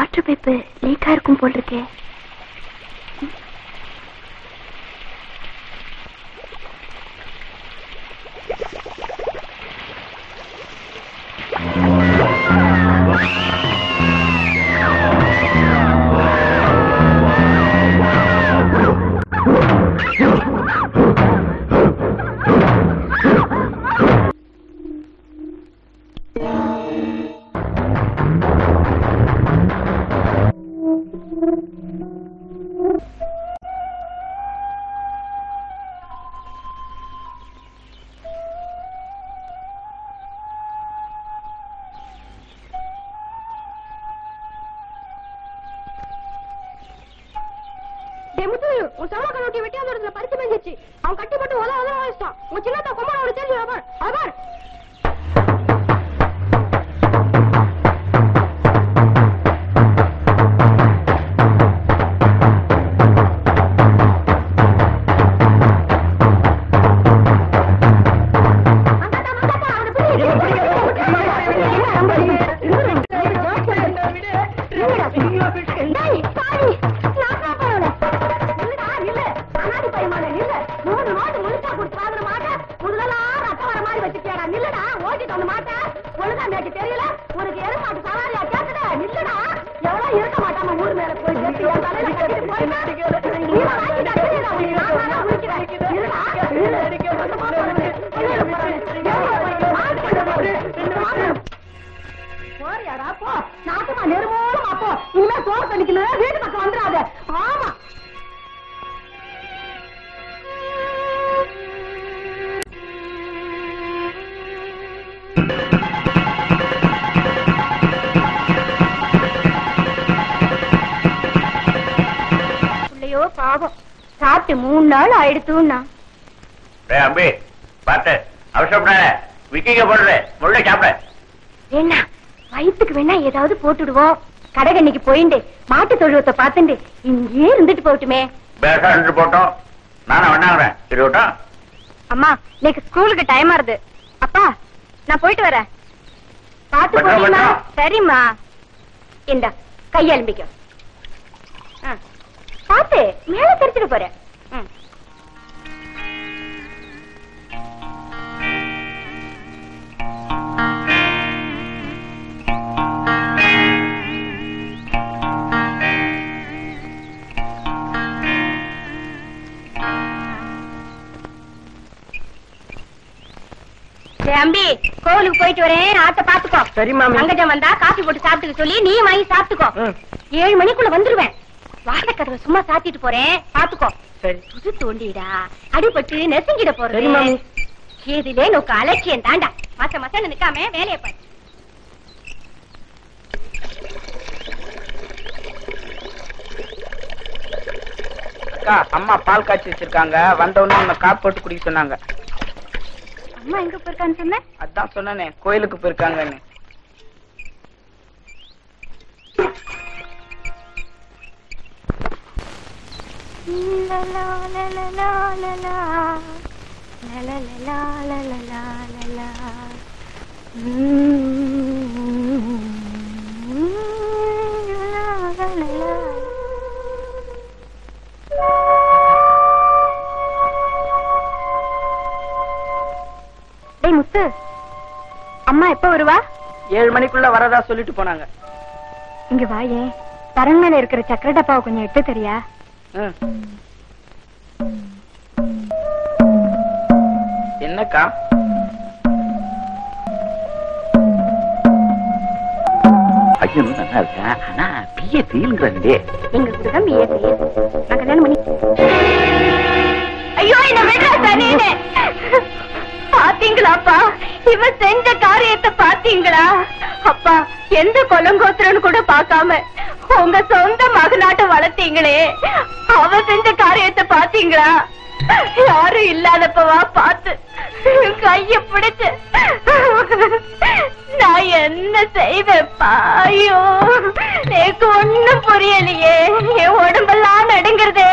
Water pipe league இருக்கும் போல் இருக்கே. சின்னத்த கொம்பன அவனுக்கு தெரிஞ்சு அவர் அவர் தெரியல போறியாடா போ. போ இனிமே சோறு வீட்டு பக்கம் வந்துடாத. ஆமா. பாவம். சாப்பிட்டு மூணு நாள் ஆயிடுத்துன்னா. அம்பி பார்த்து. அவசரப்படாத விக்கிங்க போடுற முள்ள சாப்பிட. வேணா வயிற்றுக்கு வேணா ஏதாவது போட்டுடுவோம். கடைகண்ணிக்கு போயிண்டு மாட்டு தொழுவத்தை பார்த்துண்டு இங்கேயே இருந்துட்டு போகட்டுமே. பேசா நின்று போட்டோம். நானும் வேணாங்கிறேன் இருக்கட்டும் அம்மா இன்னைக்கு ஸ்கூலுக்கு டைம் ஆறுது. அப்பா நான் போயிட்டு வரேன். பாத்து போறீங்களா பத்திரம். சரிம்மா. இந்த கையெலும்பிக்க பாத்து மேல தெரிச்சிட்டு போறேன். கோவிலுக்கு போயிட்டு வரேன் ஆத்த பாத்துக்கோ. சரி மாமி. அங்கஜம் வந்தா காஃபி போட்டு சாப்பிட்டுக்க சொல்லி நீ வாங்கி சாப்பிட்டுக்கோ. ஏழு மணிக்குள்ள வந்துருவேன். வாசக்கதவை சும்மா சாத்திட்டு போறேன் பாத்துக்கோ. சரி. புது தோண்டிடா அடிபட்டு நெசுங்கிட மாமி. இதுலே நோக்கு அலட்சியம் தாண்டா. மாச மாசம் நிக்காம வேலையை பாரு. அக்கா அம்மா பால் காய்ச்சி வச்சிருக்காங்க. வந்த உடனே காப்பு போட்டு குடிக்க சொன்னாங்க. அம்மா எங்க போயிருக்கான்னு சொன்ன? அதான் சொன்னனே கோயிலுக்கு போயிருக்காங்கன்னு. டேய் முத்து. அம்மா எப்ப வருவா? ஏழு மணிக்குள்ள வரதா சொல்லிட்டு போனாங்க. இங்க வாயே தரன் மேல இருக்கிற சக்கர டப்பாவை கொஞ்சம் எடுத்து தெரியா. என்னக்கா? ஐயனும் நல்லா இருக்கேன். ஆனா பிஏ ஃபீல்ங்கிறே எங்க கூட தான் பிஏ நான் கல்யாணம் பண்ணி ஐயோ என்ன? பாத்தீங்களாப்பா? இவ செஞ்ச காரியத்தை பாத்தீங்களா? அப்பா எந்த கொலங்கோத்திரன்னு கூட பாக்காம உங்க சொந்த மகனாட்ட வளர்த்தீங்களே. அவ செஞ்ச காரியத்தை பாத்தீங்களா? யாரும் இல்லாதப்பவா பார்த்து கைய பிடிச்சு நான் என்ன செய்வேப்பா? ஐயோ எனக்கு ஒண்ணும் புரியலையே. என் உடம்பெல்லாம் நடுங்கிறதே.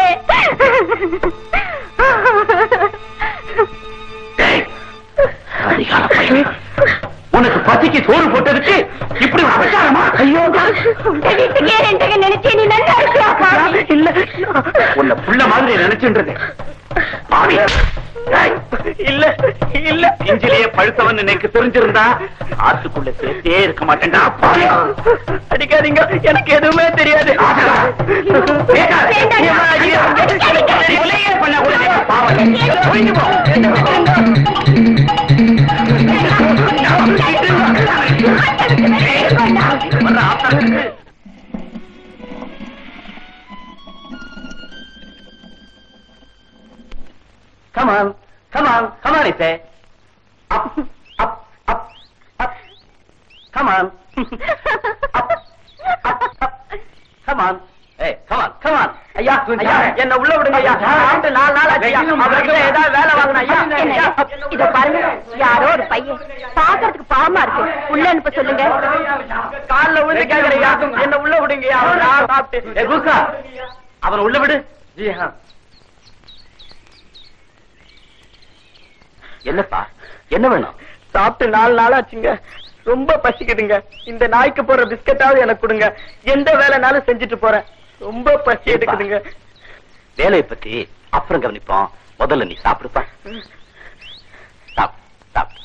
உனக்கு பசிக்கு சோறு போட்டதுக்கு இப்படி ஒரு பிரச்சாரமா? ஐயோ நினைச்சே நீ நல்லா இருக்கியாப்பா இல்ல உன்னை புள்ள மாதிரி நினைச்சுன்றது. இல்ல இல்ல. இஞ்சிலேயே பழுத்தவன் எனக்கு தெரிஞ்சிருந்தா ஆத்துக்குள்ள சேர்த்தே இருக்க மாட்டேன்டா. அடிக்காதீங்க எனக்கு எதுவுமே தெரியாது. Come on, come on, come on, I say. Up, up, up, up. Come on. up, up, up. Come on. Hey, come on, come on. ஐயா ஐயா என்ன உள்ள விடுங்க ஐயா. ஆண்டு நாலு நாள் ஆச்சு. ஐயா அவர்கிட்ட ஏதாவது வேலை வாங்கணும் ஐயா. ஐயா இத பாருங்க. யாரோ ஒரு பையன். பாக்குறதுக்கு பாவமா இருக்கு. உள்ள அனுப்ப சொல்லுங்க. கால்ல விழுந்து கேக்குறையா என்ன உள்ள விடுங்க அவன் உள்ள விடு. என்னப்பா? என்ன வேணும்? சாப்பிட்டு நாலு நாள் ஆச்சுங்க. ரொம்ப பசிக்குதுங்க. இந்த நாய்க்கு போற பிஸ்கட்டாவது எனக்கு கொடுங்க. எந்த வேலைனாலும் செஞ்சுட்டு போறேன். ரொம்ப பசி எடுக்குதுங்க. வேலையை பத்தி அப்புறம் கவனிப்போம். முதல்ல நீ சாப்பிடுப்பா. சாப்பிடு சாப்பிடு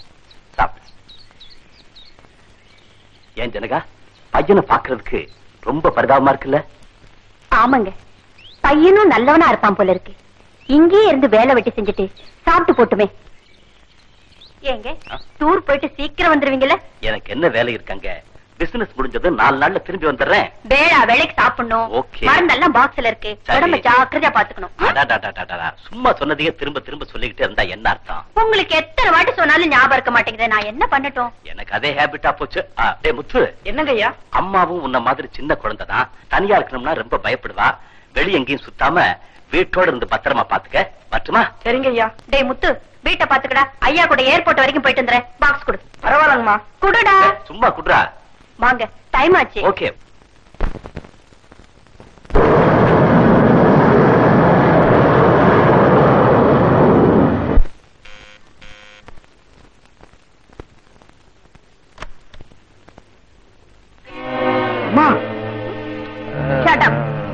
சாப்பிடு ஏன் ஜனகா பையனை பாக்குறதுக்கு ரொம்ப பரிதாபமா இருக்குல்ல? ஆமாங்க. பையனும் நல்லவனா இருப்பான் போல இருக்கு. இங்கேயே இருந்து வேலை வெட்டி செஞ்சுட்டு சாப்பிட்டு போட்டுமே. ஏங்க? டூர் போயிட்டு சீக்கிரம் வந்துருவீங்கல்ல? எனக்கு என்ன வேலை இருக்காங்க? பிசினஸ் முடிஞ்சது நாலு நாள்ல திரும்பி வந்துடுறேன். வேளா வேலைக்கு சாப்பிடணும். Okay. மருந்தெல்லாம் பாக்ஸ்ல இருக்கு. உடம்ப ஜாக்கிரதையா பாத்துக்கணும். சும்மா சொன்னதையே திரும்ப திரும்ப சொல்லிக்கிட்டே இருந்தா என்ன அர்த்தம்? உங்களுக்கு எத்தனை வாட்டி சொன்னாலும் ஞாபகம் இருக்க மாட்டேங்குது. நான் என்ன பண்ணட்டும்? எனக்கு அதே ஹேபிட்டா போச்சு. டேய் முத்து. என்னங்க ஐயா? அம்மாவும் உன்ன மாதிரி சின்ன குழந்தை தான். தனியா இருக்கணும்னா ரொம்ப பயப்படுவா. வெளிய எங்கேயும் சுத்தாம வீட்டோட இருந்து பத்திரமா பாத்துக்க. பட்டுமா? சரிங்க ஐயா. டேய் முத்து வீட்டை பாத்துக்கடா. ஐயா கூட ஏர்போர்ட் வரைக்கும் போயிட்டு வந்துறேன் பாக்ஸ் கொடு. பரவாயில்லங்கம்மா. குடுடா. சும்மா குடுறா. வாங்க டைம் ஆச்சு. ஓகே.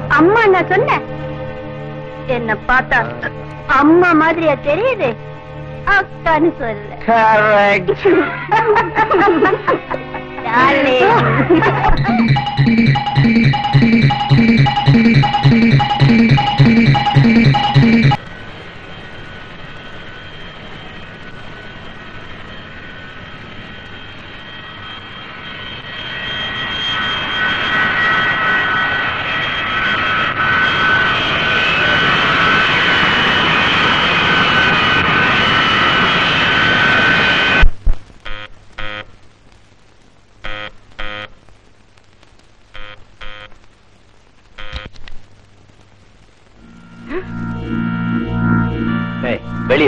அம்மா. நான் சொன்னேன். என்ன பார்த்தா அம்மா மாதிரியா தெரியுது? அக்கான்னு சொல்லு. Darling.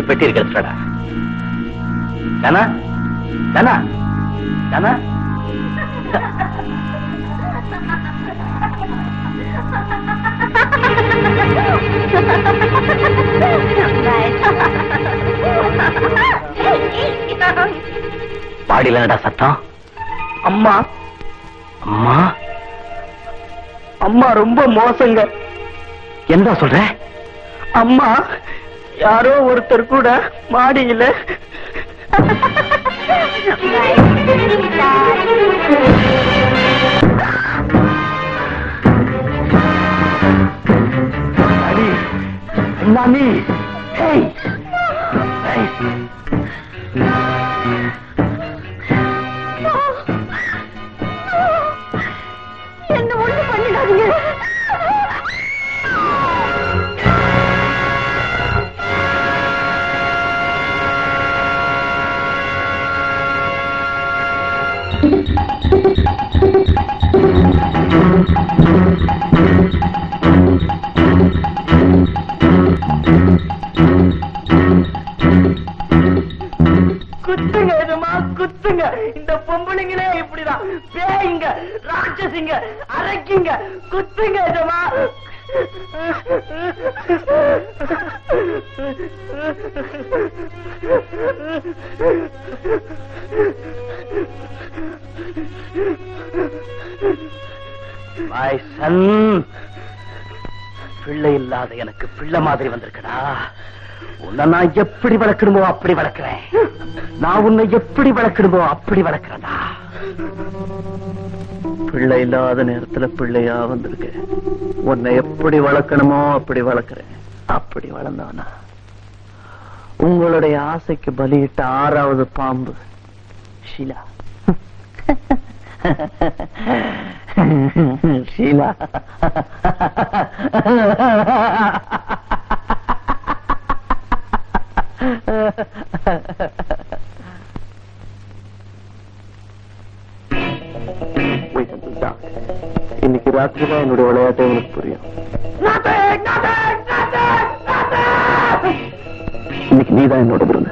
வெளிய பெட்டி இருக்கிறடா தானா தானா தானா. பாடியில என்னடா சத்தம்? அம்மா. அம்மா? அம்மா ரொம்ப மோசங்க. என்ன சொல்ற? அம்மா யாரோ ஒருத்தர் கூட மாடியில. நானி ஹேய். என்ன ஒண்ணு பண்ணிடாதீங்க. குத்துங்க எதுமா குத்துங்க. இந்த பொம்பளைங்களே இப்படிதான். பேய்ங்க ராட்சசிங்க அரைக்குங்க. குத்துங்க எதுமா My son. பிள்ளை இல்லாத எனக்கு பிள்ளை மாதிரி வந்திருக்கடா. உன்னை நான் எப்படி வளர்க்கணுமோ அப்படி வளர்க்கிறேன். நான் உன்னை எப்படி வளர்க்கணுமோ அப்படி வளர்க்கிறேன்டா. பிள்ளை இல்லாத நேரத்துல பிள்ளையா வந்திருக்கு. உன்னை எப்படி வளர்க்கணுமோ அப்படி வளர்க்கிறேன். அப்படி வளர்ந்தவனா உங்களுடைய ஆசைக்கு பலியிட்ட ஆறாவது பாம்பு ஷிலா. ஷீலா. இன்னைக்கு ராத்திரி தான் என்னுடைய விளையாட்டை உனக்கு புரியும். இன்னைக்கு நீதான் என்னோட விருந்த